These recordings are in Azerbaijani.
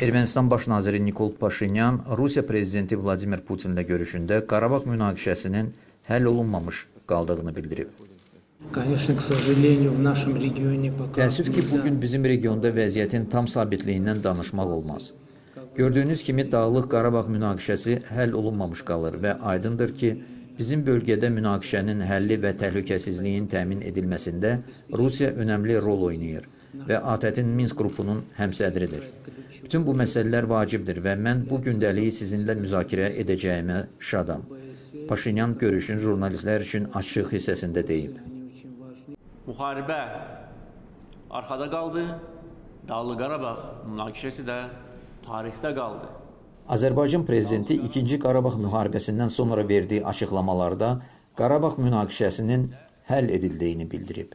Ermənistan baş naziri Nikol Paşinyan Rusiya prezidenti Vladimir Putinlə görüşündə Qarabağ münaqişəsinin həll olunmamış qaldığını bildirib. Təəssüf ki, bu gün bizim regionda vəziyyətin tam sabitliyindən danışmaq olmaz. Gördüyünüz kimi Dağlıq Qarabağ münaqişəsi həll olunmamış qalır və aydındır ki, bizim bölgədə münaqişənin həlli və təhlükəsizliyin təmin edilməsində Rusiya önəmli rol oynayır və ATƏT-in Minsk qrupunun həmsədridir. Bütün bu məsələlər vacibdir və mən bu gündəliyi sizinlə müzakirə edəcəyimə şadam. Paşinyan görüşün jurnalistlər üçün açıq hissəsində deyib. Müharibə arxada qaldı. Dağlı Qarabağ münaqişəsi də tarixdə qaldı. Azərbaycan prezidenti 2-ci Qarabağ müharibəsindən sonra verdiyi açıqlamalarda Qarabağ münaqişəsinin həll edildiyini bildirib.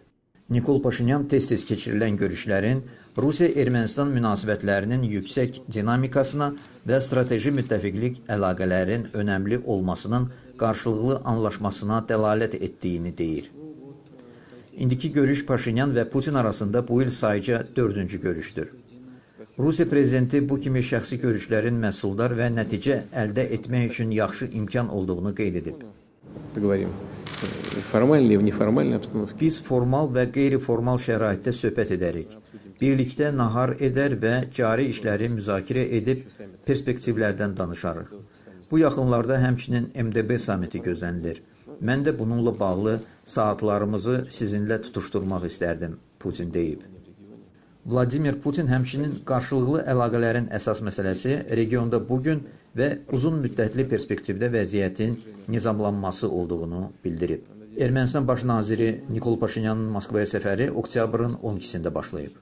Nikol Paşinyan tez-tez keçirilən görüşlərin Rusiya-Ermənistan münasibətlərinin yüksək dinamikasına və strateji müttəfiqlik əlaqələrin önəmli olmasının qarşılıqlı anlaşmasına dəlalət etdiyini deyir. İndiki görüş Paşinyan və Putin arasında bu il sayca dördüncü görüşdür. Rusiya prezidenti bu kimi şəxsi görüşlərin məhsuldar və nəticə əldə etmək üçün yaxşı imkan olduğunu qeyd edib. поговорим formal və neformal obstanovka. Biz formal və qeyri-formal şəraitdə söhbət edərik. Birlikdə nahar edər və cari işləri müzakirə edib perspektivlərdən danışarıq. Bu yaxınlarda həmçinin MDB samiti gözlənilir. Mən də bununla bağlı saatlarımızı sizinlə tutuşturmaq istərdim, Putin deyib. Vladimir Putin həmçinin qarşılıqlı əlaqələrin əsas məsələsi regionda bu gün və uzun müddətli perspektivdə vəziyyətin nizamlanması olduğunu bildirib. Ermənistan baş naziri Nikol Paşinyanın Moskvaya səfəri oktyabrın 12-sində başlayıb.